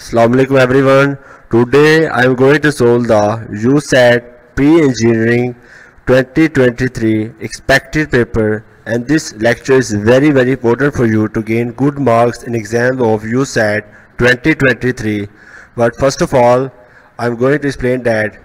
Assalamu alaikum everyone. Today I am going to solve the USAT Pre-Engineering 2023 expected paper and this lecture is very very important for you to gain good marks in exam of USAT 2023. But first of all, I am going to explain that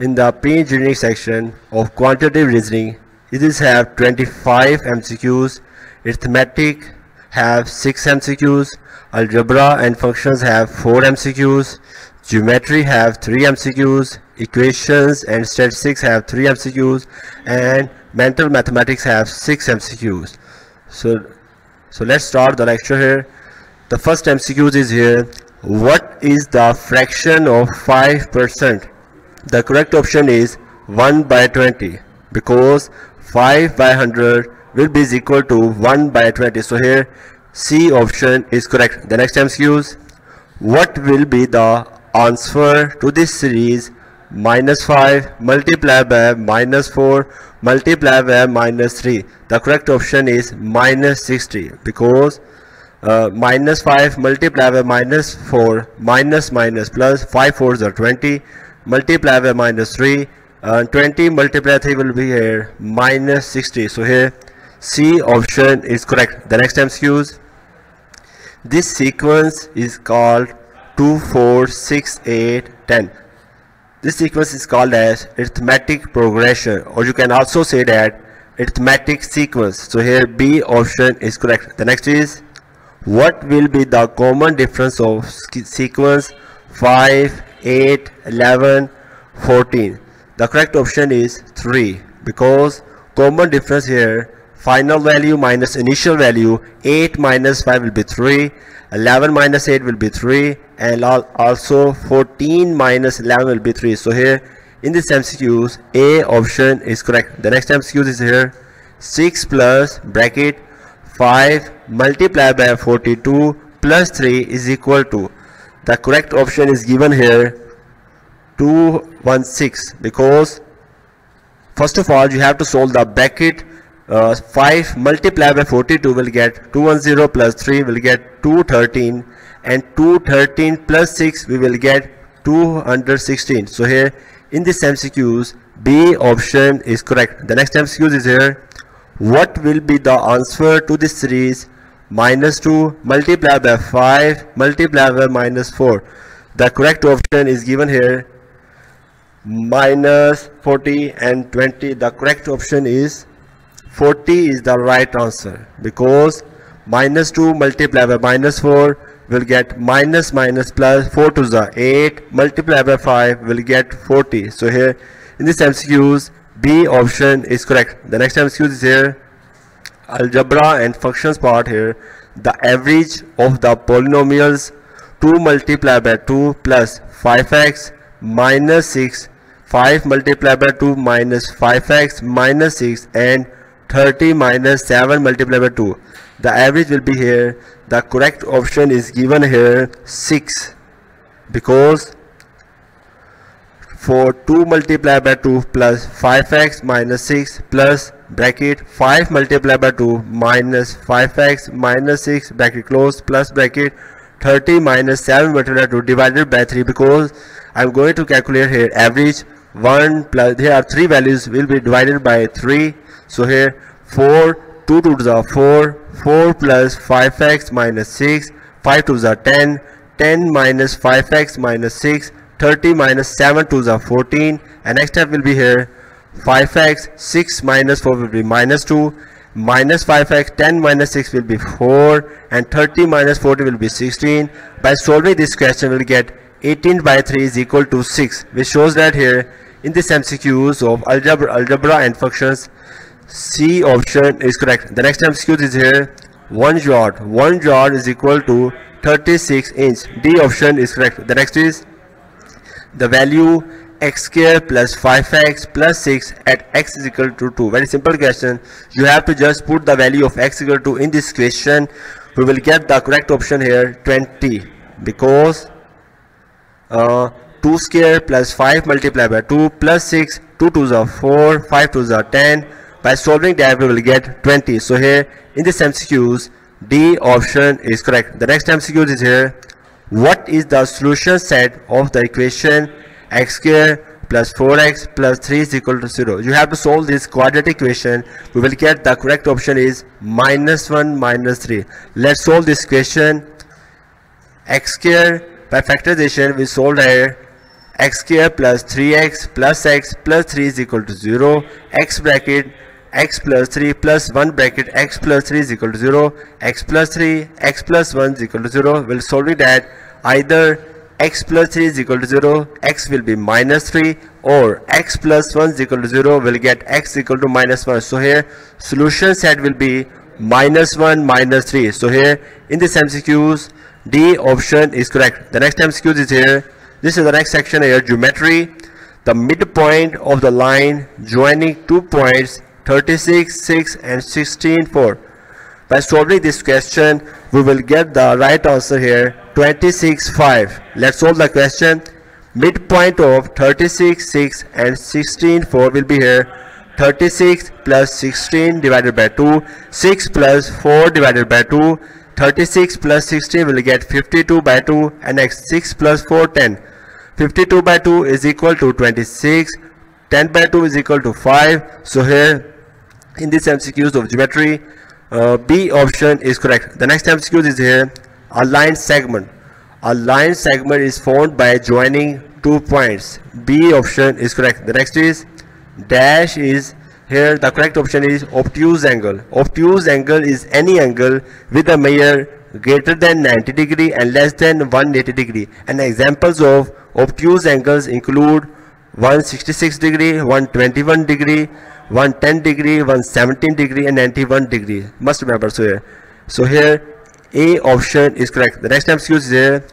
in the pre-engineering section of quantitative reasoning, it is have 25 MCQs, arithmetic have 6 MCQs, algebra and functions have 4 MCQs, geometry have 3 MCQs, equations and statistics have 3 MCQs, and mental mathematics have 6 MCQs. So, so let's start the lecture here. The first MCQs is here. What is the fraction of 5%? The correct option is 1 by 20 because 5 by 100 will be equal to 1 by 20. So here C option is correct. The next MCQs. What will be the answer to this series minus 5 multiplied by minus 4 multiplied by minus 3 the correct option is minus 60 because uh, minus 5 multiplied by minus 4 minus minus plus 5 4s are 20 multiplied by minus 3 uh, 20 multiplied 3 will be here minus 60 so here C option is correct. The next MCQs this sequence is called 2 4 6 8 10 this sequence is called as arithmetic progression. Or you can also say that arithmetic sequence. So here B option is correct. The next is what will be the common difference of sequence 5 8 11 14 the correct option is 3 because common difference here final value minus initial value 8 minus 5 will be 3 11 minus 8 will be 3 and also 14 minus 11 will be 3 so here in this MCQs A option is correct. The next MCQs is here. 6 plus bracket 5 multiplied by 42 plus 3 is equal to the correct option is given here 216 because first of all you have to solve the bracket uh, 5 multiplied by 42 will get 210 plus 3 will get 213 and 213 plus 6 we will get 216 so here in this MCQs B option is correct. The next MCQs is here. What will be the answer to this series? Minus 2 multiplied by 5 multiplied by minus 4 the correct option is given here. Minus 40 and 20 the correct option is 40 is the right answer because minus 2 multiplied by minus 4 will get minus minus plus 4 to the 8 multiplied by 5 will get 40 so here in this MCQs B option is correct. The next MCQ is here. Algebra and functions part here. The average of the polynomials 2 multiplied by 2 plus 5x minus 6 5 multiplied by 2 minus 5x minus 6 and 30 minus 7 multiplied by 2 the average will be here. The correct option is given here 6 because for 2 multiplied by 2 plus 5x minus 6 plus bracket 5 multiplied by 2 minus 5x minus 6 bracket close plus bracket 30 minus 7 multiplied by 2 divided by 3 because I'm going to calculate here average 1 plus there are 3 values will be divided by 3 so here 4 2 to the 4 4 plus 5x minus 6 5 to the 10 10 minus 5x minus 6 30 minus 7 to the 14 and next step will be here 5x 6 minus 4 will be minus 2 minus 5x 10 minus 6 will be 4 and 30 minus 40 will be 16 by solving this question we'll get 18 by 3 is equal to 6 which shows that here in this MCQs of algebra, algebra and functions C option is correct. The next MCQ is here. 1 yard. 1 yard is equal to 36 inch. D option is correct. The next is the value x square plus 5x plus 6 at x is equal to 2. Very simple question. You have to just put the value of x equal to in this question. We will get the correct option here 20 because uh, 2 square plus 5 multiplied by 2 plus 6 2 to the 4 5 to the 10 by solving that we will get 20 so here in this MCQs D option is correct. The next MCQ is here. What is the solution set of the equation x square plus 4x plus 3 is equal to 0 you have to solve this quadratic equation. We will get the correct option is minus 1 minus 3 let's solve this equation. X square by factorization we solved here x square plus 3x plus x plus 3 is equal to 0 x bracket x plus 3 plus 1 bracket x plus 3 is equal to 0 x plus 3 x plus 1 is equal to 0 we'll solve it that either x plus 3 is equal to 0 x will be minus 3 or x plus 1 is equal to 0 will get x equal to minus 1 so here solution set will be minus 1 minus 3 so here in this MCQs D option is correct. The next MCQs is here. This is the next section here geometry. The midpoint of the line joining two points 36, 6 and 16, 4. By solving this question, we will get the right answer here 26, 5. Let's solve the question. Midpoint of 36, 6 and 16, 4 will be here 36 plus 16 divided by 2, 6 plus 4 divided by 2, 36 plus 16 will get 52 by 2 and next 6 plus 4 10. 52 by 2 is equal to 26, 10 by 2 is equal to 5. So here in this MCQs of geometry uh, B option is correct. The next MCQ is here a line segment. A line segment is formed by joining two points. B option is correct. The next is dash is here the correct option is obtuse angle. Obtuse angle is any angle with a measure greater than 90 degree and less than 180 degree. And examples of obtuse angles include 166 degree 121 degree 110 degree 117 degree and 91 degree. Must remember so here so here a option is correct. The next time is here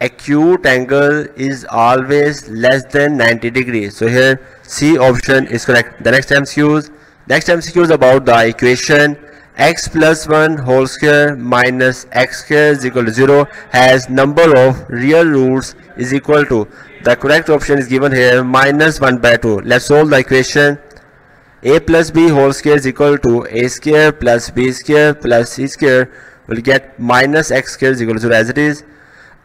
acute angle is always less than 90 degrees so here c option is correct. The next time use next time is about the equation x plus 1 whole square minus x square is equal to 0 has number of real roots is equal to. The correct option is given here minus 1 by 2 let's solve the equation. A plus b whole square is equal to a square plus b square plus c square will get minus x square is equal to 0 as it is.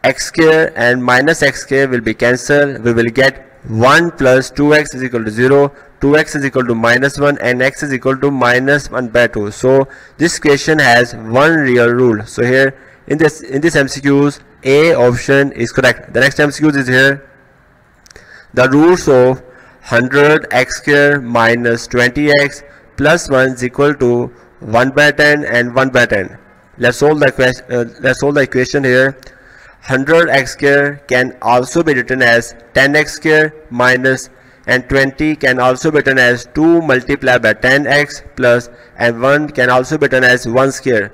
X square and minus x square will be cancelled. We will get 1 plus 2x is equal to 0 2x is equal to minus 1 and x is equal to minus 1 by 2 so this question has one real rule. So here in this in this mcqs a option is correct. The next mcqs is here. The roots of 100 x square minus 20x plus 1 is equal to 1 by 10 and 1 by 10 let's solve the question uh, let's solve the equation here. 100 x square can also be written as 10x square minus and 20 can also be written as 2 multiplied by 10x plus and 1 can also be written as 1 square.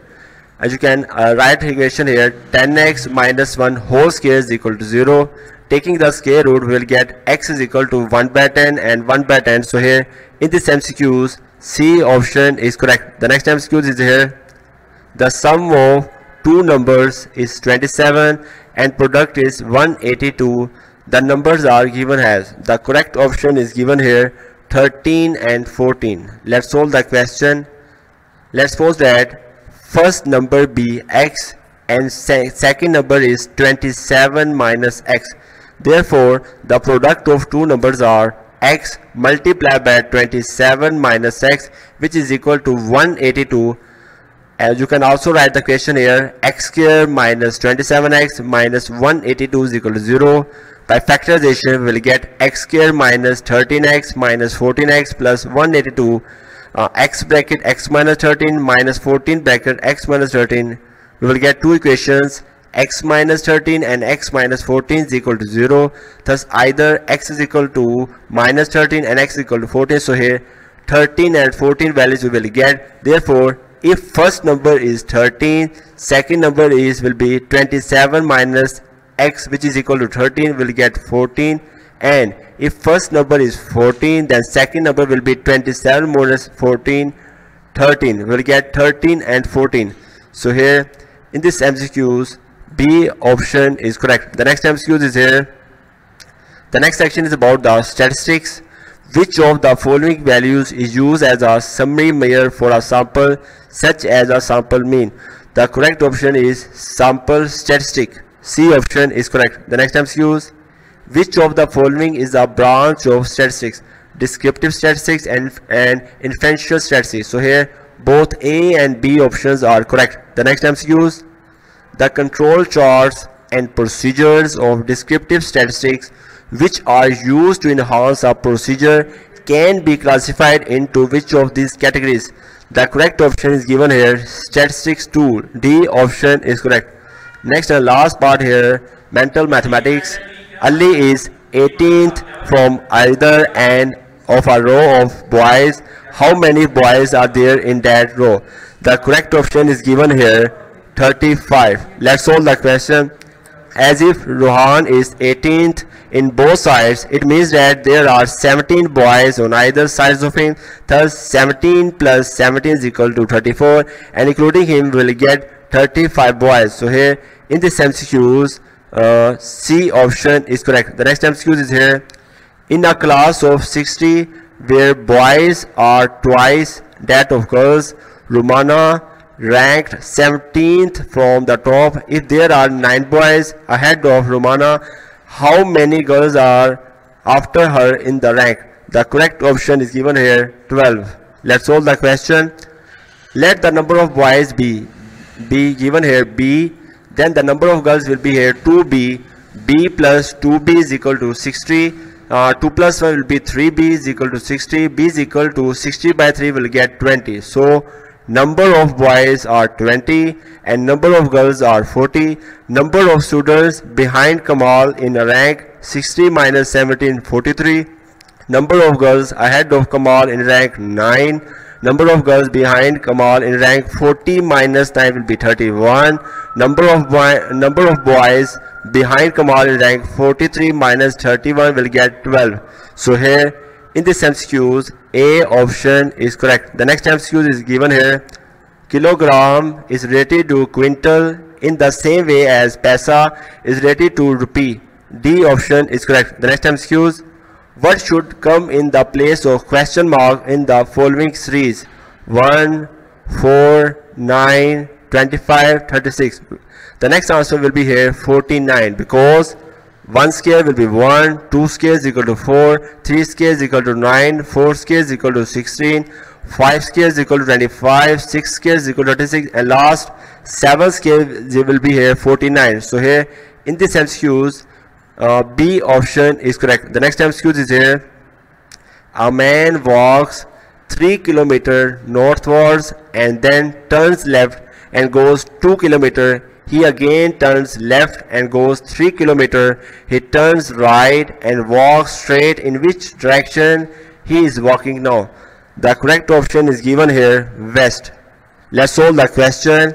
As you can uh, write equation here 10x minus 1 whole square is equal to 0 taking the square root we will get x is equal to 1 by 10 and 1 by 10 so here in this MCQs C option is correct. The next MCQs is here. The sum of two numbers is 27 and product is 182 the numbers are given as the correct option is given here 13 and 14 let's solve the question. Let's suppose that first number be x and se second number is 27 minus x. Therefore, the product of two numbers are x multiplied by 27 minus x which is equal to 182 as you can also write the question here x square minus 27x minus 182 is equal to 0 by factorization we will get x square minus 13x minus 14x plus 182 uh, x bracket x minus 13 minus 14 bracket x minus 13 we will get two equations x minus 13 and x minus 14 is equal to 0 thus either x is equal to minus 13 and x is equal to 14 so here 13 and 14 values we will get. Therefore if first number is 13 second number is will be 27 minus x which is equal to 13 will get 14 and if first number is 14 then second number will be 27 minus 14 13 will get 13 and 14 so here in this MCQs B option is correct. The next MCQ is here. The next section is about the statistics. Which of the following values is used as a summary measure for a sample such as a sample mean? The correct option is sample statistic. C option is correct. The next MCQs. Which of the following is a branch of statistics? Descriptive statistics and, and inferential statistics. So here both A and B options are correct. The next MCQs. The control charts and procedures of descriptive statistics which are used to enhance a procedure can be classified into which of these categories? The correct option is given here, statistics tool. D option is correct. Next and last part here, mental mathematics. Ali is 18th from either end of a row of boys. How many boys are there in that row? The correct option is given here, 35. Let's solve the question. As if Rohan is 18th in both sides, it means that there are 17 boys on either sides of him. Thus, 17 plus 17 is equal to 34 and including him will get 35 boys. So here in this MCQs, uh, C option is correct. The next MCQs is here. In a class of 60 where boys are twice that of girls, Romana ranked 17th from the top. If there are 9 boys ahead of Romana, how many girls are after her in the rank the correct option is given here 12 let's solve the question let the number of boys be be given here b then the number of girls will be here 2b b plus 2b is equal to 60 uh, 2 plus 1 will be 3b is equal to 60 b is equal to 60 by 3 will get 20 so number of boys are 20 and number of girls are 40 number of students behind Kamal in a rank 60 minus 17 43 number of girls ahead of Kamal in rank 9 number of girls behind Kamal in rank 40 minus 9 will be 31 number of boy, number of boys behind Kamal in rank 43 minus 31 will get 12 so here in this MCQs A option is correct. The next MCQ is given here. Kilogram is related to quintal in the same way as paisa is related to rupee. D option is correct. The next MCQs what should come in the place of question mark in the following series 1 4 9 25 36 the next answer will be here 49 because 1 square will be 1, 2 square is equal to 4, 3 square is equal to 9, 4 square is equal to 16, 5 square is equal to 25, 6 square is equal to 36 and last 7 square will be here 49. So here in this MCQs uh, B option is correct. The next MCQs is here. A man walks 3 kilometer northwards and then turns left and goes 2 kilometer he again turns left and goes 3 kilometer. He turns right and walks straight in which direction he is walking now. The correct option is given here west. Let's solve the question.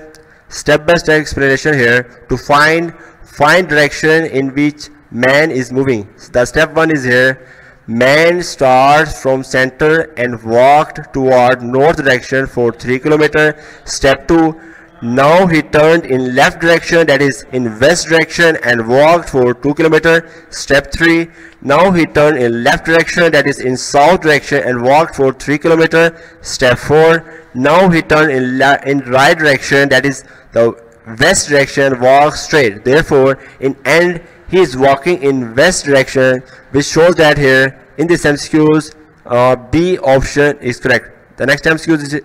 Step by step explanation here to find find direction in which man is moving. The step 1 is here. Man starts from center and walked toward north direction for 3 kilometer. Step 2 now he turned in left direction that is in west direction and walked for 2 kilometer. Step 3. Now he turned in left direction that is in south direction and walked for 3 kilometer. Step 4. Now he turned in, in right direction that is the west direction walk straight. Therefore in end he is walking in west direction which shows that here in this MCQs uh, B option is correct. The next MCQ is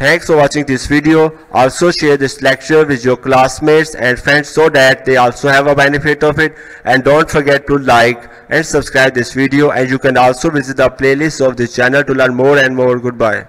Thanks for watching this video. Also share this lecture with your classmates and friends so that they also have a benefit of it. And don't forget to like and subscribe this video and you can also visit the playlist of this channel to learn more and more. Goodbye.